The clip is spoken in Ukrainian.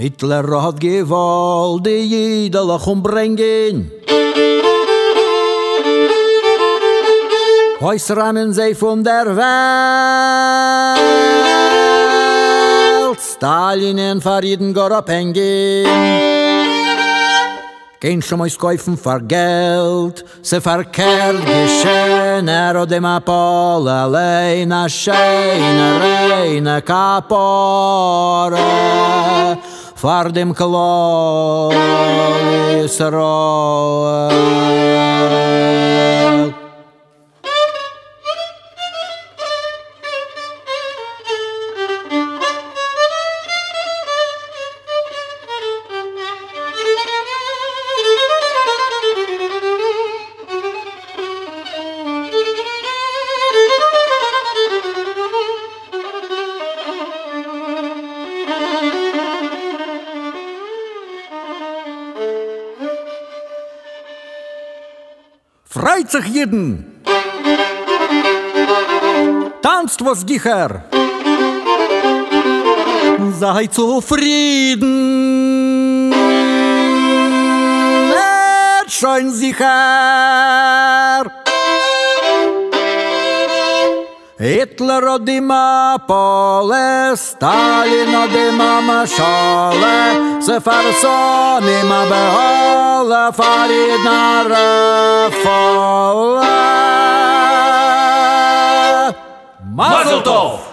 Hitler hat gewollt die Jiedelach umbringen. Heus rannen sie von der Welt, Stalin in Farid und Gorop hängen. Kein Schumois kaufen für Geld, se verkehrt geschehen, er hat dem Apoll allein, a scheine, reine Kapore. far dem klare sorrow. Freizach jeden! Tanzt, was gicher! Sei zufrieden! Erschein sicher! Гітлера дима поле, Сталіна дима машале, Сеферсоніма бего. La farina rafola. Mazel tov!